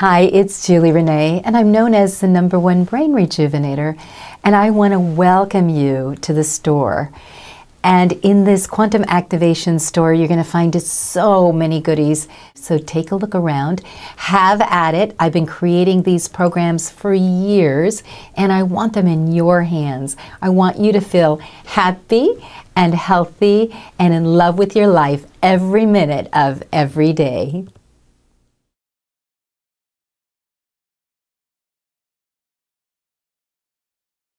Hi, it's Julie Renee, and I'm known as the number one brain rejuvenator, and I want to welcome you to the store. And in this quantum activation store, you're going to find so many goodies. So take a look around, have at it. I've been creating these programs for years, and I want them in your hands. I want you to feel happy and healthy and in love with your life every minute of every day.